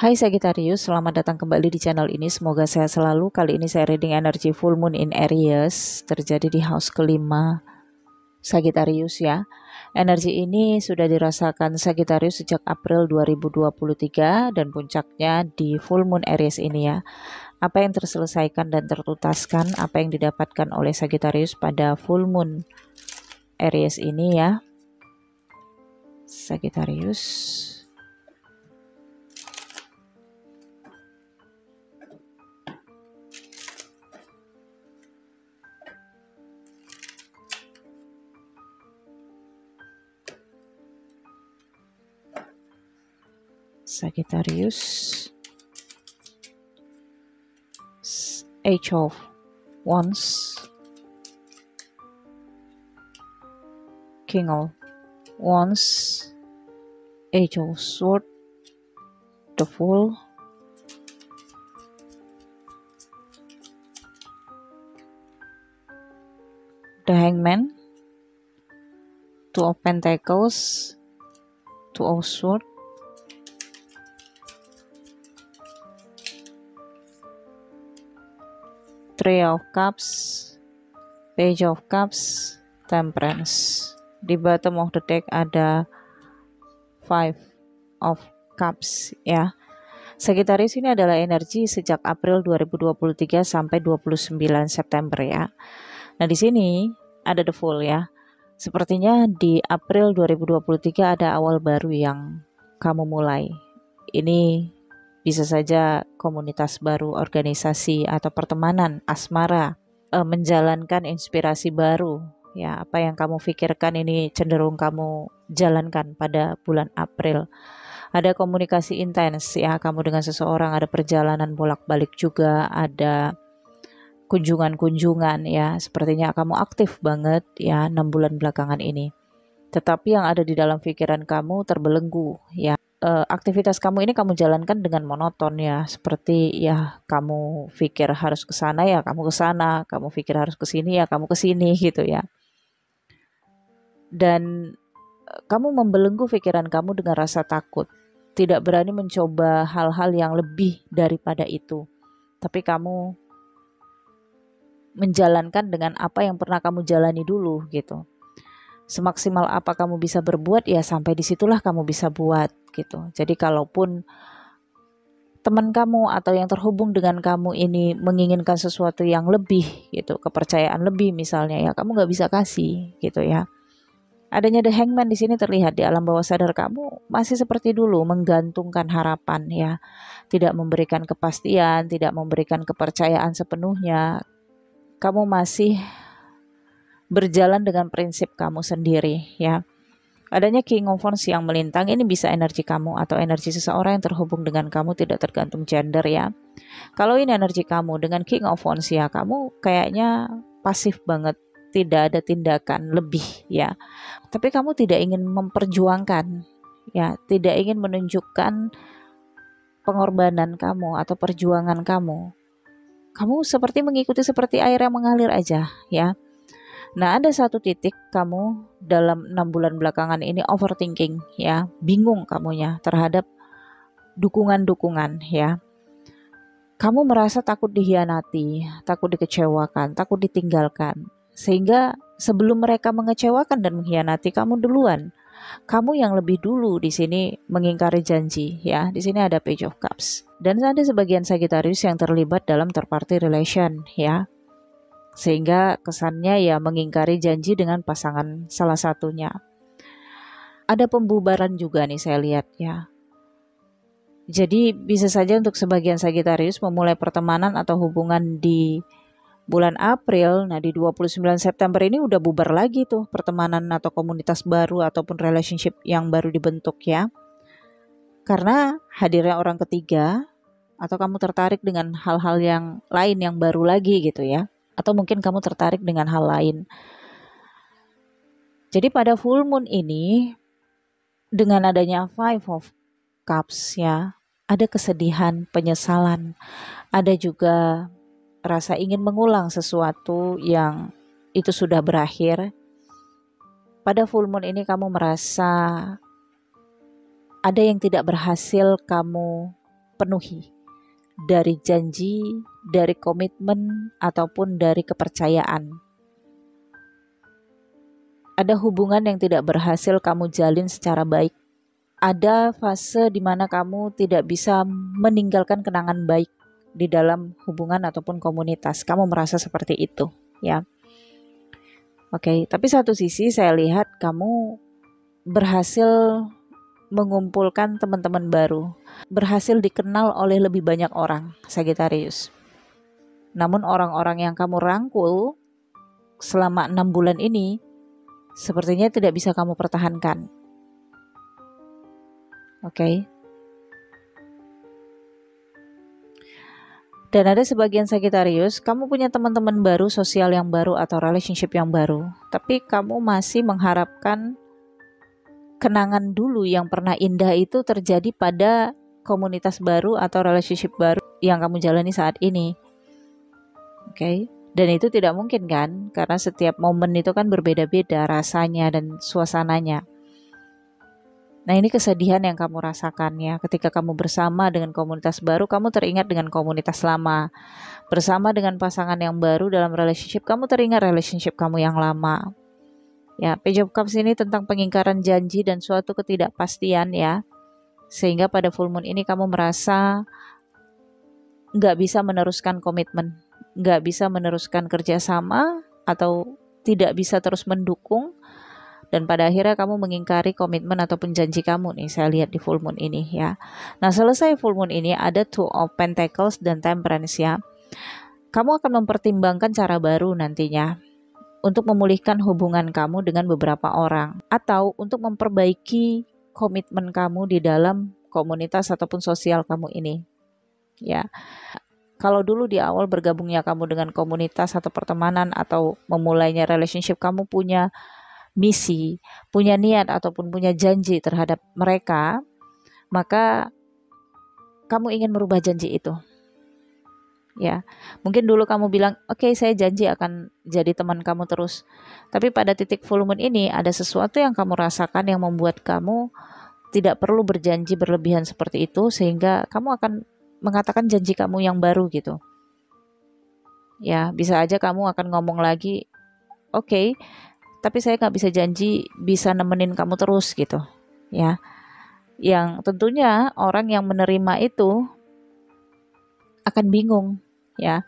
Hai Sagittarius, selamat datang kembali di channel ini. Semoga sehat selalu. Kali ini saya reading energi full moon in Aries terjadi di house kelima Sagittarius ya. Energi ini sudah dirasakan Sagittarius sejak April 2023 dan puncaknya di full moon Aries ini ya. Apa yang terselesaikan dan tertutaskan, apa yang didapatkan oleh Sagittarius pada full moon Aries ini ya. Sagittarius Sagittarius. H of Wands. King of Wands. H of Sword. The Fool. The Hangman. Two of Pentacles. Two of Swords Three of Cups, Page of Cups, Temperance. Di bottom of the deck ada Five of Cups ya. Sagittarius ini adalah energi sejak April 2023 sampai 29 September ya. Nah, di sini ada the full ya. Sepertinya di April 2023 ada awal baru yang kamu mulai. Ini bisa saja komunitas baru, organisasi atau pertemanan, asmara, e, menjalankan inspirasi baru. Ya, apa yang kamu pikirkan ini cenderung kamu jalankan pada bulan April. Ada komunikasi intens ya, kamu dengan seseorang, ada perjalanan bolak-balik juga, ada kunjungan-kunjungan ya. Sepertinya kamu aktif banget ya 6 bulan belakangan ini. Tetapi yang ada di dalam pikiran kamu terbelenggu ya uh, aktivitas kamu ini kamu jalankan dengan monoton ya. Seperti ya kamu pikir harus ke sana ya kamu ke sana. Kamu pikir harus ke sini ya kamu ke sini gitu ya. Dan uh, kamu membelenggu pikiran kamu dengan rasa takut. Tidak berani mencoba hal-hal yang lebih daripada itu. Tapi kamu menjalankan dengan apa yang pernah kamu jalani dulu gitu semaksimal apa kamu bisa berbuat ya sampai di situlah kamu bisa buat gitu. Jadi kalaupun teman kamu atau yang terhubung dengan kamu ini menginginkan sesuatu yang lebih gitu kepercayaan lebih misalnya ya kamu nggak bisa kasih gitu ya. Adanya the hangman di sini terlihat di alam bawah sadar kamu masih seperti dulu menggantungkan harapan ya. Tidak memberikan kepastian tidak memberikan kepercayaan sepenuhnya. Kamu masih berjalan dengan prinsip kamu sendiri ya. Adanya King of Wands yang melintang ini bisa energi kamu atau energi seseorang yang terhubung dengan kamu tidak tergantung gender ya. Kalau ini energi kamu dengan King of Wands ya kamu kayaknya pasif banget, tidak ada tindakan lebih ya. Tapi kamu tidak ingin memperjuangkan ya, tidak ingin menunjukkan pengorbanan kamu atau perjuangan kamu. Kamu seperti mengikuti seperti air yang mengalir aja ya Nah, ada satu titik kamu dalam enam bulan belakangan ini overthinking ya, bingung kamunya terhadap dukungan-dukungan ya. Kamu merasa takut dihianati, takut dikecewakan, takut ditinggalkan. Sehingga sebelum mereka mengecewakan dan mengkhianati kamu duluan. Kamu yang lebih dulu di sini mengingkari janji ya. Di sini ada Page of Cups. Dan ada sebagian Sagittarius yang terlibat dalam third party relation ya sehingga kesannya ya mengingkari janji dengan pasangan salah satunya. Ada pembubaran juga nih saya lihat ya. Jadi bisa saja untuk sebagian Sagitarius memulai pertemanan atau hubungan di bulan April, nah di 29 September ini udah bubar lagi tuh pertemanan atau komunitas baru ataupun relationship yang baru dibentuk ya. Karena hadirnya orang ketiga atau kamu tertarik dengan hal-hal yang lain yang baru lagi gitu ya atau mungkin kamu tertarik dengan hal lain. Jadi pada full moon ini dengan adanya five of cups ya, ada kesedihan, penyesalan, ada juga rasa ingin mengulang sesuatu yang itu sudah berakhir. Pada full moon ini kamu merasa ada yang tidak berhasil kamu penuhi dari janji, dari komitmen, ataupun dari kepercayaan. Ada hubungan yang tidak berhasil kamu jalin secara baik. Ada fase di mana kamu tidak bisa meninggalkan kenangan baik di dalam hubungan ataupun komunitas. Kamu merasa seperti itu, ya. Oke, tapi satu sisi saya lihat kamu berhasil mengumpulkan teman-teman baru, berhasil dikenal oleh lebih banyak orang, Sagittarius. Namun orang-orang yang kamu rangkul selama enam bulan ini sepertinya tidak bisa kamu pertahankan. Oke. Okay? Dan ada sebagian Sagittarius, kamu punya teman-teman baru, sosial yang baru, atau relationship yang baru. Tapi kamu masih mengharapkan kenangan dulu yang pernah indah itu terjadi pada komunitas baru atau relationship baru yang kamu jalani saat ini. Oke. Okay? Dan itu tidak mungkin kan? Karena setiap momen itu kan berbeda-beda rasanya dan suasananya. Nah, ini kesedihan yang kamu rasakan ya. Ketika kamu bersama dengan komunitas baru, kamu teringat dengan komunitas lama. Bersama dengan pasangan yang baru dalam relationship, kamu teringat relationship kamu yang lama. Ya, Page of Cups ini tentang pengingkaran janji dan suatu ketidakpastian ya. Sehingga pada full moon ini kamu merasa nggak bisa meneruskan komitmen, nggak bisa meneruskan kerjasama atau tidak bisa terus mendukung dan pada akhirnya kamu mengingkari komitmen ataupun janji kamu nih saya lihat di full moon ini ya. Nah selesai full moon ini ada two of pentacles dan temperance ya. Kamu akan mempertimbangkan cara baru nantinya untuk memulihkan hubungan kamu dengan beberapa orang atau untuk memperbaiki komitmen kamu di dalam komunitas ataupun sosial kamu ini. Ya. Kalau dulu di awal bergabungnya kamu dengan komunitas atau pertemanan atau memulainya relationship kamu punya misi, punya niat ataupun punya janji terhadap mereka, maka kamu ingin merubah janji itu ya. Mungkin dulu kamu bilang oke okay, saya janji akan jadi teman kamu terus. Tapi pada titik full moon ini ada sesuatu yang kamu rasakan yang membuat kamu tidak perlu berjanji berlebihan seperti itu sehingga kamu akan mengatakan janji kamu yang baru gitu. Ya bisa aja kamu akan ngomong lagi oke okay, tapi saya nggak bisa janji bisa nemenin kamu terus gitu. Ya. Yang tentunya orang yang menerima itu akan bingung ya.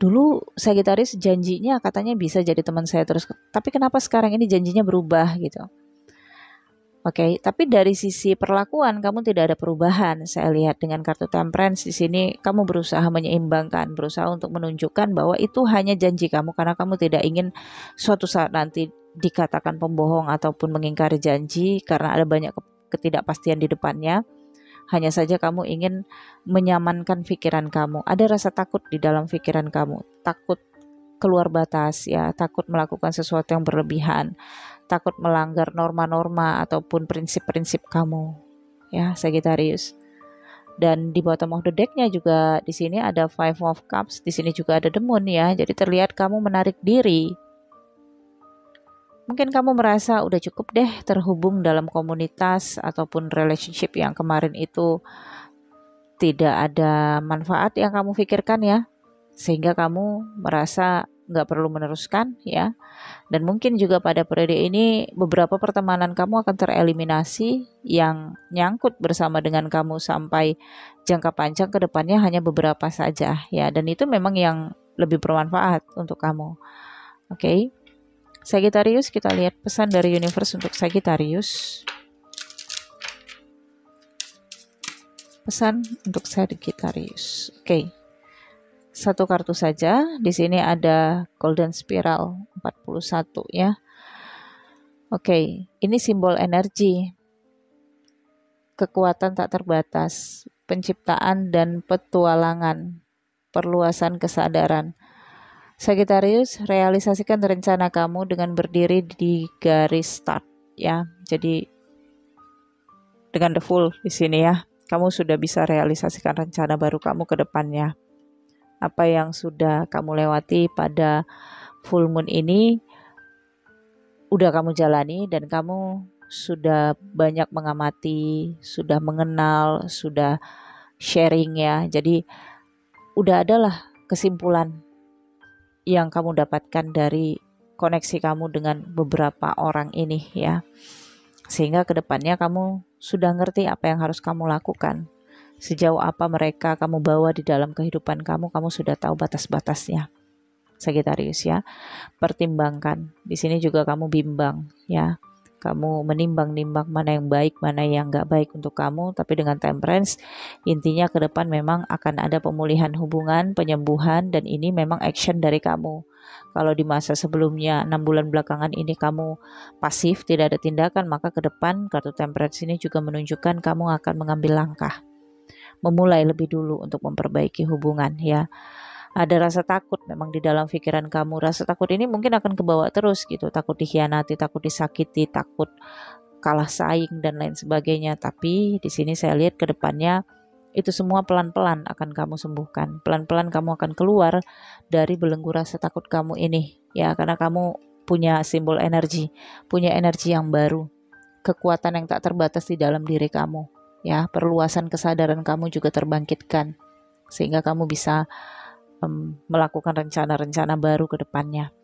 Dulu Sagittarius janjinya katanya bisa jadi teman saya terus, tapi kenapa sekarang ini janjinya berubah gitu? Oke, okay, tapi dari sisi perlakuan kamu tidak ada perubahan. Saya lihat dengan kartu temperance di sini kamu berusaha menyeimbangkan, berusaha untuk menunjukkan bahwa itu hanya janji kamu karena kamu tidak ingin suatu saat nanti dikatakan pembohong ataupun mengingkari janji karena ada banyak ketidakpastian di depannya. Hanya saja kamu ingin menyamankan pikiran kamu. Ada rasa takut di dalam pikiran kamu, takut keluar batas ya, takut melakukan sesuatu yang berlebihan, takut melanggar norma-norma ataupun prinsip-prinsip kamu. Ya, Sagittarius. Dan di bottom of the decknya juga di sini ada Five of Cups, di sini juga ada The Moon ya. Jadi terlihat kamu menarik diri Mungkin kamu merasa udah cukup deh terhubung dalam komunitas ataupun relationship yang kemarin itu tidak ada manfaat yang kamu pikirkan ya. Sehingga kamu merasa nggak perlu meneruskan ya. Dan mungkin juga pada periode ini beberapa pertemanan kamu akan tereliminasi yang nyangkut bersama dengan kamu sampai jangka panjang ke depannya hanya beberapa saja ya. Dan itu memang yang lebih bermanfaat untuk kamu. Oke. Okay? Sagittarius, kita lihat pesan dari universe untuk Sagittarius. Pesan untuk Sagittarius. Oke. Okay. Satu kartu saja. Di sini ada Golden Spiral 41 ya. Oke, okay. ini simbol energi. Kekuatan tak terbatas, penciptaan dan petualangan, perluasan kesadaran Sagittarius, realisasikan rencana kamu dengan berdiri di garis start ya. Jadi dengan the full di sini ya. Kamu sudah bisa realisasikan rencana baru kamu ke depannya. Apa yang sudah kamu lewati pada full moon ini udah kamu jalani dan kamu sudah banyak mengamati, sudah mengenal, sudah sharing ya. Jadi udah adalah kesimpulan yang kamu dapatkan dari koneksi kamu dengan beberapa orang ini ya. Sehingga ke depannya kamu sudah ngerti apa yang harus kamu lakukan. Sejauh apa mereka kamu bawa di dalam kehidupan kamu, kamu sudah tahu batas-batasnya. Sagitarius ya. Pertimbangkan. Di sini juga kamu bimbang ya. Kamu menimbang-nimbang mana yang baik, mana yang nggak baik untuk kamu. Tapi dengan temperance, intinya ke depan memang akan ada pemulihan hubungan, penyembuhan, dan ini memang action dari kamu. Kalau di masa sebelumnya, enam bulan belakangan ini kamu pasif, tidak ada tindakan, maka ke depan kartu temperance ini juga menunjukkan kamu akan mengambil langkah memulai lebih dulu untuk memperbaiki hubungan ya ada rasa takut memang di dalam pikiran kamu. Rasa takut ini mungkin akan kebawa terus gitu. Takut dikhianati, takut disakiti, takut kalah saing dan lain sebagainya. Tapi di sini saya lihat ke depannya itu semua pelan-pelan akan kamu sembuhkan. Pelan-pelan kamu akan keluar dari belenggu rasa takut kamu ini ya karena kamu punya simbol energi, punya energi yang baru, kekuatan yang tak terbatas di dalam diri kamu. Ya, perluasan kesadaran kamu juga terbangkitkan sehingga kamu bisa um, melakukan rencana-rencana baru ke depannya.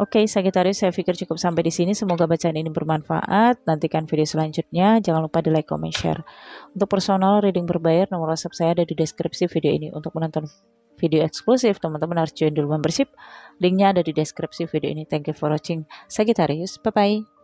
Oke, okay, Sagittarius, saya pikir cukup sampai di sini. Semoga bacaan ini bermanfaat. Nantikan video selanjutnya. Jangan lupa di like, comment, share. Untuk personal reading berbayar, nomor WhatsApp saya ada di deskripsi video ini. Untuk menonton video eksklusif, teman-teman harus join dulu membership. Linknya ada di deskripsi video ini. Thank you for watching. Sagittarius, bye-bye.